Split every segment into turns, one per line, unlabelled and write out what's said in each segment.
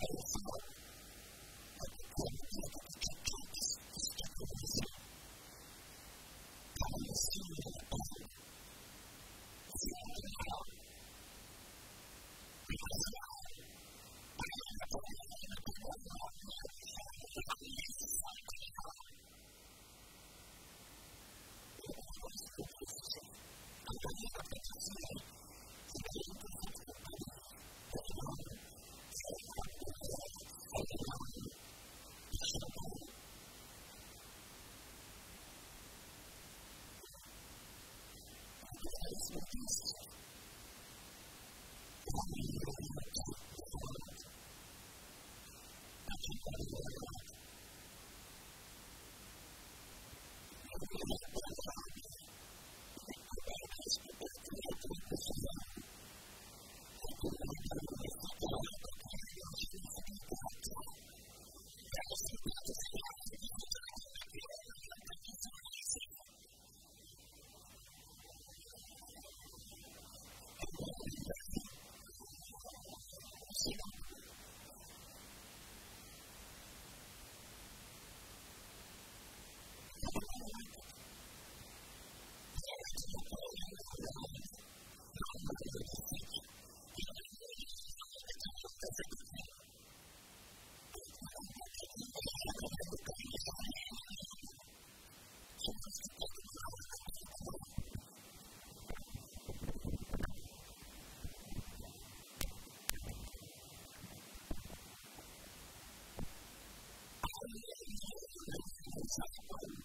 Thank you. the beast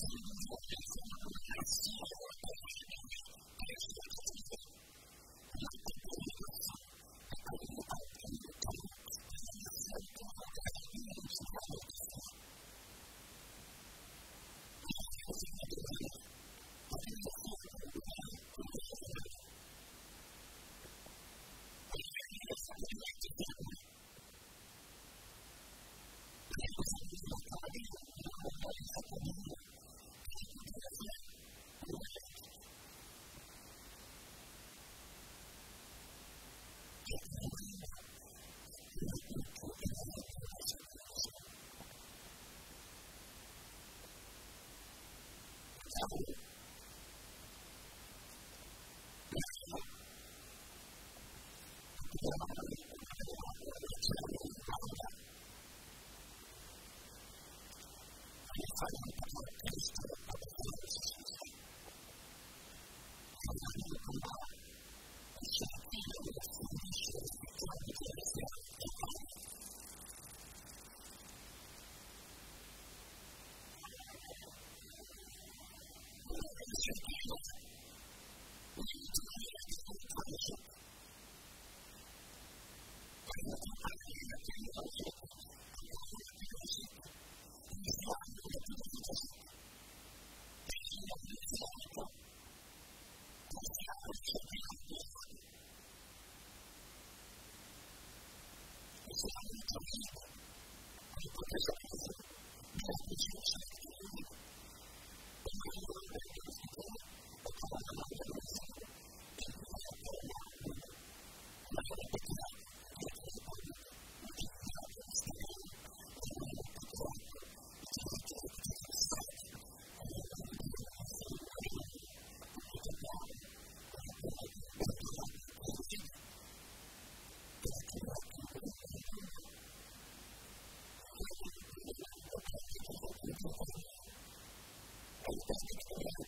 Thank you. Thank you. quae sunt quae Thank you.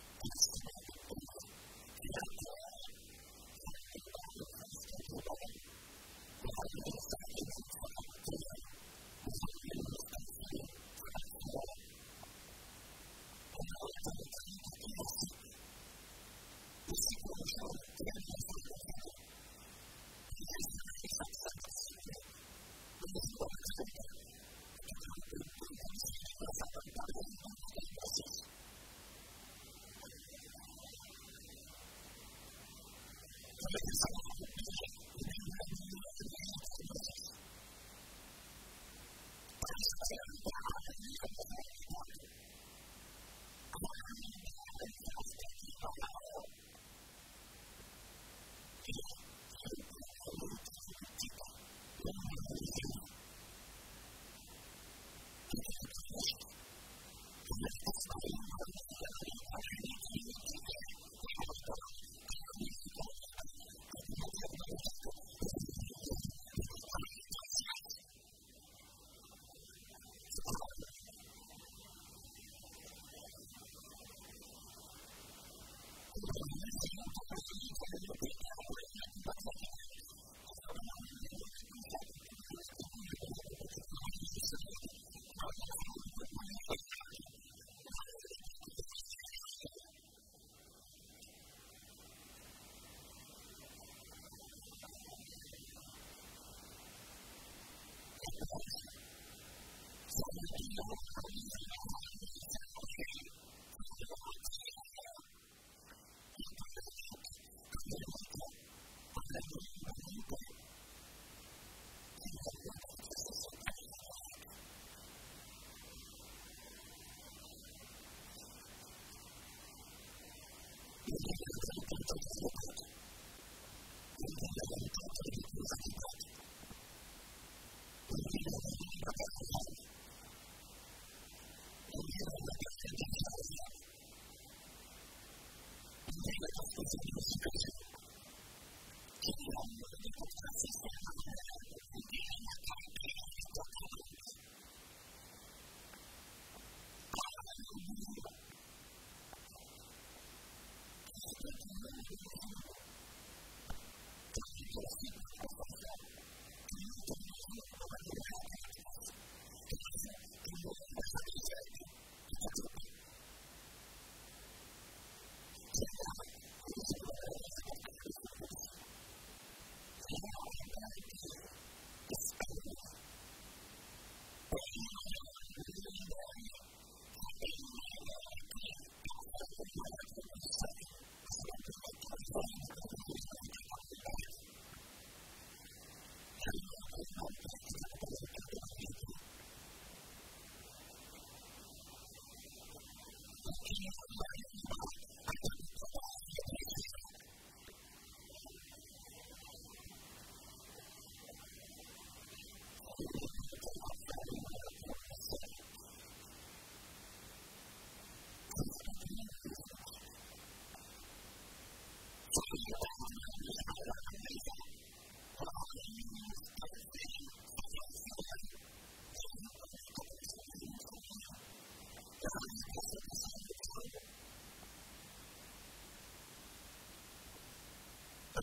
Thank you.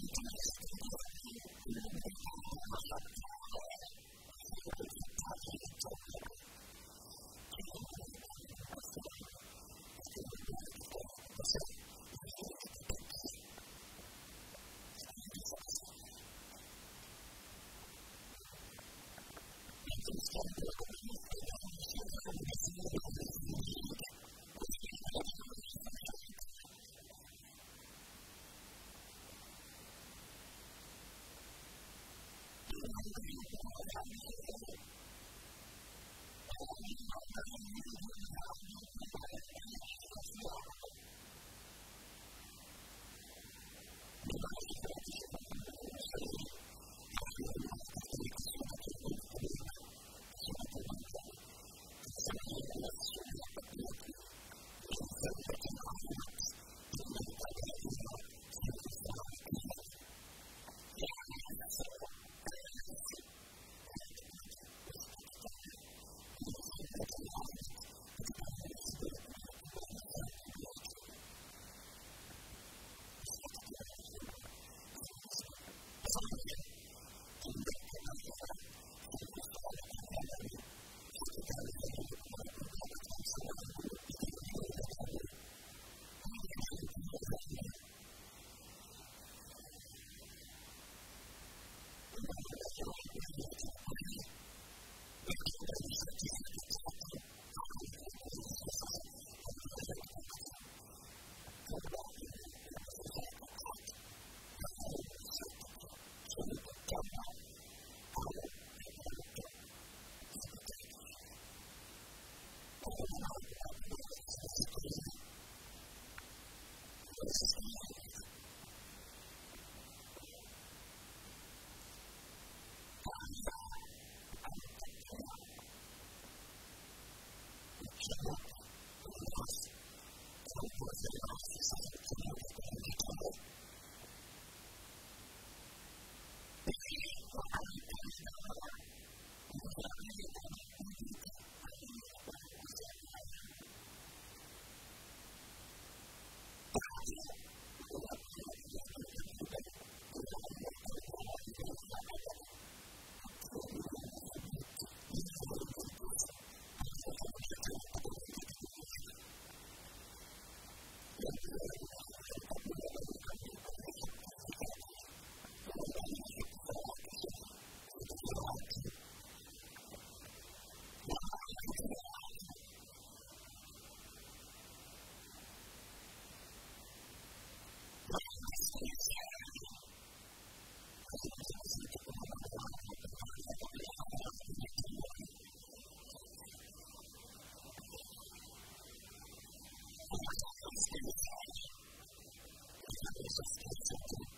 Thank you. Thank you. Thank you. Thank you.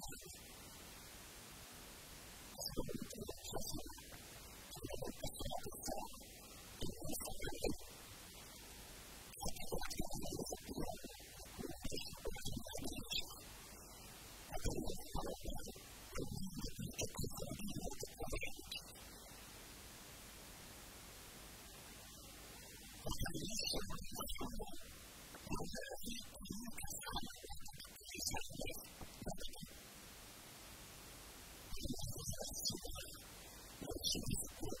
あ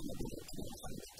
ハハハハ